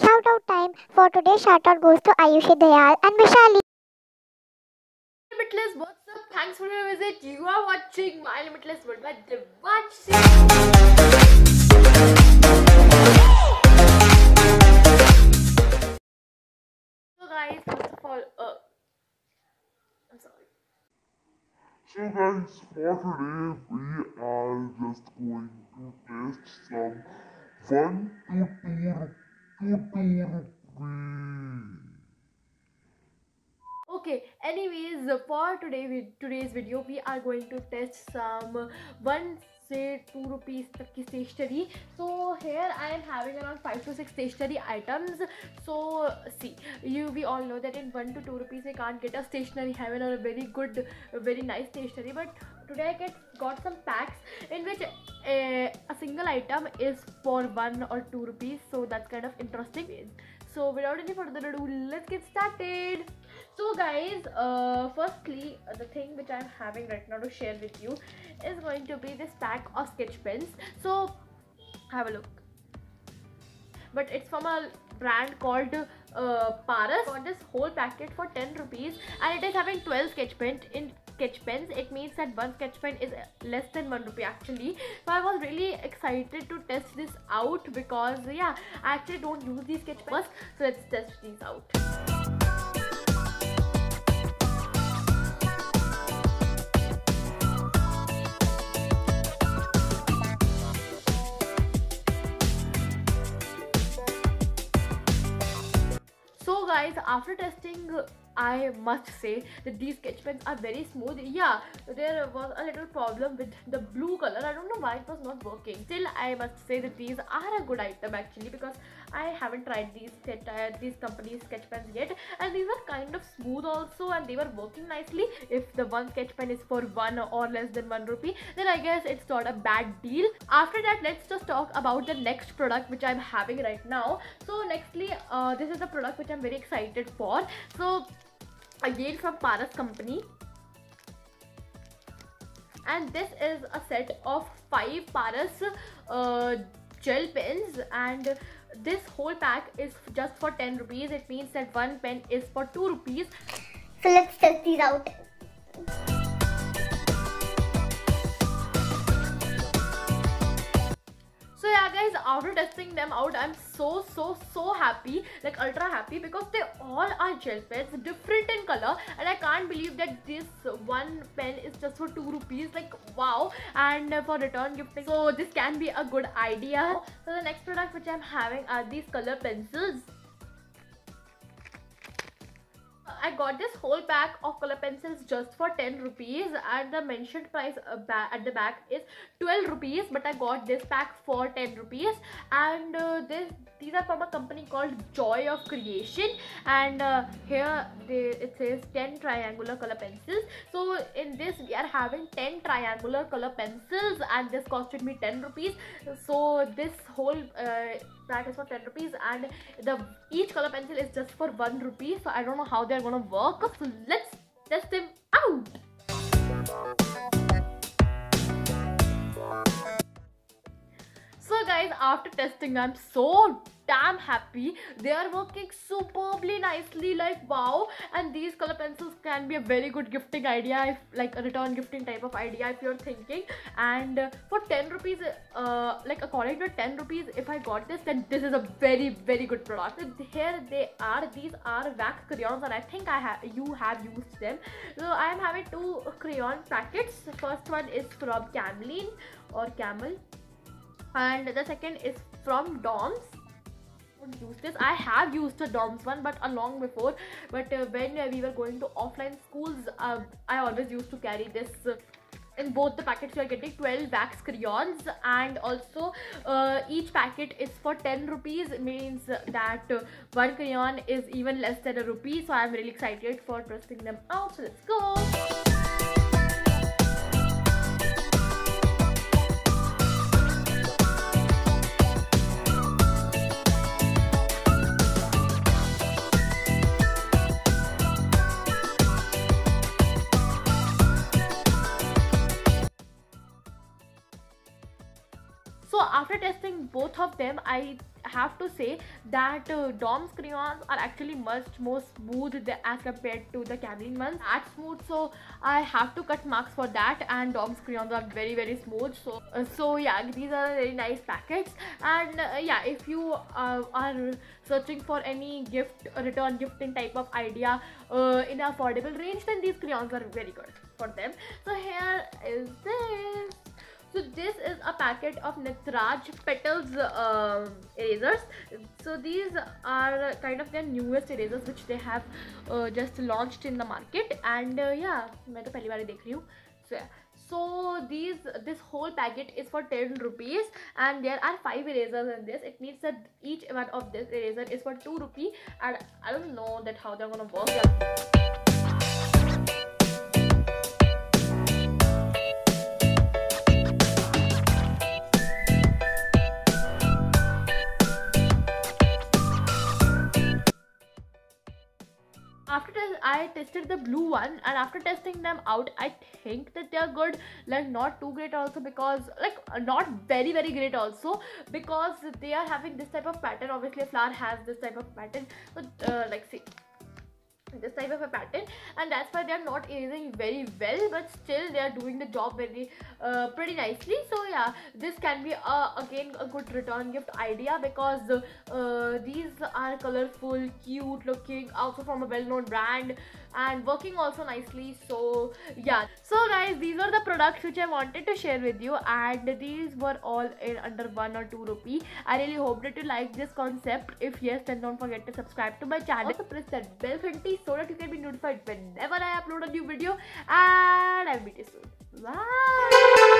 Shout out time for today's shout out goes to Ayushi Dayal and Vishali. Limitless, what's up? Thanks for your visit. You are watching My Limitless World by Devanshi. So guys, first of all, uh, I'm sorry. So guys, for today we are just going to test some one to two ru- to two rupee. Okay, anyways, for today we, today's video, we are going to test some one say two rupees tak ki stationery. So here I am having around five to six stationery items. So see, you we all know that in one to two rupees we can't get a stationery heaven or a very good, very nice stationery. But today I get got some packs in which a, a single item is for one or two rupees. So that's kind of interesting. So without any further ado, let's get started so guys uh, firstly uh, the thing which i'm having right now to share with you is going to be this pack of sketch pens so have a look but it's from a brand called uh, Paras. Got this whole packet for 10 rupees and it is having 12 sketch pens in sketch pens. It means that one sketch pen is less than 1 rupee actually. So I was really excited to test this out because yeah, I actually don't use these sketch pens. So let's test these out. Guys after testing i must say that these sketch pens are very smooth. Yeah there was a little problem with the blue color. I don't know why it was not working. Still i must say that these are a good item actually because i haven't tried these uh, these companies sketch pens yet. And these are kind of smooth also and they were working nicely. If the one sketch pen is for one or less than one rupee then i guess it's not a bad deal. After that let's just talk about the next product which i'm having right now. So nextly uh, this is the product which i'm very excited for. So again from paras company. And this is a set of five paras uh, gel pens. And this whole pack is just for 10 rupees. It means that one pen is for 2 rupees. So let's test these out. So yeah guys after testing them out i'm so so so happy like ultra happy because they all are gel pens different in color and i can't believe that this one pen is just for 2 rupees like wow. And for return gifting so this can be a good idea. So the next product which i'm having are these color pencils I got this whole pack of color pencils just for 10 rupees and the mentioned price uh, at the back is 12 rupees but I got this pack for 10 rupees. And uh, this these are from a company called Joy of Creation. And uh, here they, it says 10 triangular color pencils. So in this we are having 10 triangular color pencils and this costed me 10 rupees. So this whole uh, pack is for 10 rupees and the each color pencil is just for 1 rupee. So i don't know how they're gonna work. So let's test them out after testing i'm so damn happy. They are working superbly nicely like wow. And these color pencils can be a very good gifting idea if like a return gifting type of idea if you're thinking. And uh, for 10 rupees uh, like according to 10 rupees if i got this then this is a very very good product. So here they are. These are wax crayons and i think i have you have used them. So i am having two crayon packets. The first one is from camlin or camel and the second is from doms. Use this. I have used the doms one but a long before. But uh, when uh, we were going to offline schools uh, i always used to carry this uh, in both the packets you are getting 12 wax crayons. And also uh, each packet is for 10 rupees It means that uh, one crayon is even less than a rupee. So i'm really excited for testing them. Out so let's go both of them i have to say that uh, dom's crayons are actually much more smooth as compared to the Camlin ones. That smooth so i have to cut marks for that and dom's crayons are very very smooth so uh, so yeah these are very nice packets. And uh, yeah if you uh, are searching for any gift return gifting type of idea uh, in affordable range then these crayons are very good for them. So here is this this is a packet of Nataraj petals uh, erasers. So these are kind of their newest erasers which they have uh, just launched in the market. And uh, yeah मैं तो पहली बार देख रही हूँ so, yeah. so these this whole packet is for 10 rupees and there are five erasers in this. It means that each one of this eraser is for 2 rupees. and i don't know that how they're gonna work. After I tested the blue one and after testing them out I think that they are good. Like not too great also because like not very very great also because they are having this type of pattern. Obviously a flower has this type of pattern. But uh, like see this type of a pattern. And that's why they are not erasing very well but still they are doing the job very uh, pretty nicely. So yeah this can be uh, again a good return gift idea because uh, these are colorful cute looking also from a well-known brand and working also nicely. So yeah. So guys these are the products which i wanted to share with you and these were all in under one or two rupee. I really hope that you like this concept. If yes then don't forget to subscribe to my channel. Also press that bell so that you can be notified whenever i upload a new video and i'll meet you soon. Bye